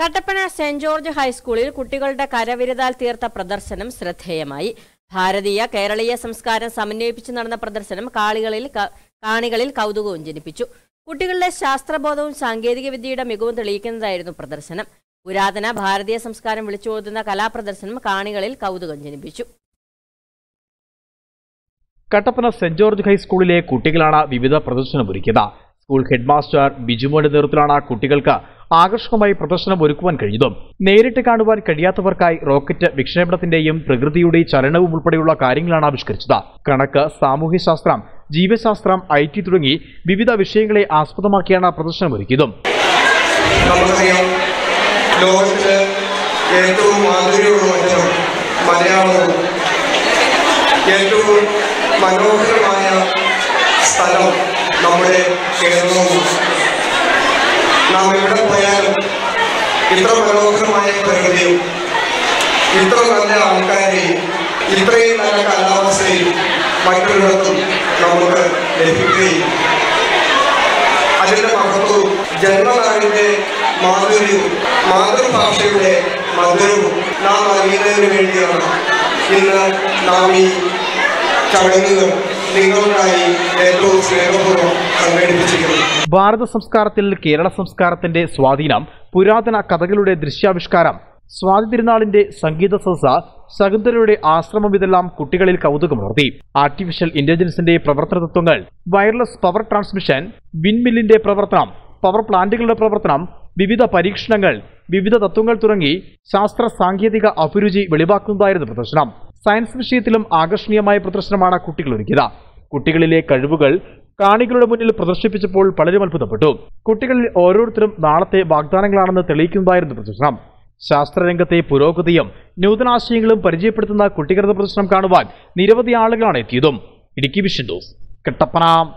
Kattappana saint George ഹൈസ്കൂളിൽ കുട്ടികളുടെ കരവിരുതാൽ തീർത്ത പ്രദർശനം ശ്രദ്ധേയമായി. ഭാരതീയ കേരളീയ സംസ്കാരം സമന്വയിപ്പിച്ച് നടന്ന പ്രദർശനം കാളികളിൽ കാണികളിൽ കൗതുകവും ജനിപ്പിച്ചു കുട്ടികളുടെ ശാസ്ത്രബോധവും സാങ്കേതിക വിദ്യയുടെ മികവും തെളിയിക്കുന്നതായിരുന്നു പ്രദർശനം. പുരാതന ഭാരതീയ സംസ്കാരം വിളിച്ചോതുന്ന കലാപ്രദർശനം കാണികളിൽ കൗതുകം ജനിപ്പിച്ചു കട്ടപ്പന സെന്റ് ജോർജ് ഹൈസ്കൂളിലെ കുട്ടികളാണ് വിവിധ പ്രദർശനം ഒരുക്കിയത് സ്കൂൾ ഹെഡ്മാസ്റ്റർ ബിജുമോന്റെ നേതൃത്വത്തിലാണ് കുട്ടികൾക്ക് ആകർഷകമായി പ്രദർശനം ഒരുക്കുവാൻ കഴിഞ്ഞതും. നേരിട്ട് കാണുവാൻ കഴിയാത്തവർക്കായി റോക്കറ്റ് വിക്ഷേപണത്തിന്റെയും പ്രകൃതിയുടെ ചലനവും ഉൾപ്പെടെയുള്ള കാര്യങ്ങളാണ് ആവിഷ്കരിച്ചത്. കണക്ക് സാമൂഹ്യശാസ്ത്രം ജീവശാസ്ത്രം ഐ ടി തുടങ്ങി വിവിധ വിഷയങ്ങളെ ആസ്പദമാക്കിയാണ് പ്രദർശനം ഒരുക്കിയതും. ഏറ്റവും മനോഹരമായ സ്ഥലം നമ്മുടെ കേരളവും നാം എവിടെ പോയാലും ഇത്ര മനോഹരമായ പ്രകൃതിയും ഇത്ര നല്ല ആൾക്കാരെയും ഇത്രയും നല്ല കാലാവസ്ഥയും മറ്റൊരിടത്തും നമുക്ക് ലഭിക്കുകയും അതിന്റെ മഹത്വവും ജന്മനാടിന്റെ മാധുര്യവും മാതൃഭാഷയുടെ മധുരവും നാം അറിയുന്നതിന് വേണ്ടിയാണ് ഇന്ന് നാം ഈ ചടങ്ങുകൾ നിങ്ങൾക്കായി ഏറ്റവും സ്നേഹപൂർവം ഭാരത സംസ്കാരത്തിൽ കേരള സംസ്കാരത്തിന്റെ സ്വാധീനം പുരാതന കഥകളുടെ ദൃശ്യാവിഷ്കാരം സ്വാതി തിരുനാളിന്റെ സംഗീത സദസ് ശകുന്തലയുടെ ആശ്രമം ഇതെല്ലാം കുട്ടികളിൽ കൗതുകമുണർത്തി. ആർട്ടിഫിഷ്യൽ ഇന്റലിജൻസിന്റെ പ്രവർത്തന തത്വങ്ങൾ വയർലെസ് പവർ ട്രാൻസ്മിഷൻ വിൻമില്ലിന്റെ പ്രവർത്തനം പവർ പ്ലാന്റുകളുടെ പ്രവർത്തനം വിവിധ പരീക്ഷണങ്ങൾ വിവിധ തത്വങ്ങൾ തുടങ്ങി ശാസ്ത്ര സാങ്കേതിക അഭിരുചി വെളിവാക്കുന്നതായിരുന്നു പ്രദർശനം. സയൻസ് വിഷയത്തിലും ആകർഷണീയമായ പ്രദർശനമാണ് കുട്ടികൾ ഒരുക്കിയത്. കുട്ടികളിലെ കഴിവുകൾ കാണികളുടെ മുന്നിൽ പ്രദർശിപ്പിച്ചപ്പോൾ പലരും അത്ഭുതപ്പെട്ടു. കുട്ടികളിൽ ഓരോരുത്തരും നാളത്തെ വാഗ്ദാനങ്ങളാണെന്ന് തെളിയിക്കുന്നതായിരുന്നു പ്രദർശനം. ശാസ്ത്രരംഗത്തെ പുരോഗതിയും നൂതനാശയങ്ങളും പരിചയപ്പെടുത്തുന്ന കുട്ടികളുടെ പ്രദർശനം കാണുവാൻ നിരവധി ആളുകളാണ് എത്തിയതും. ഇടുക്കി ന്യൂസ് കട്ടപ്പന.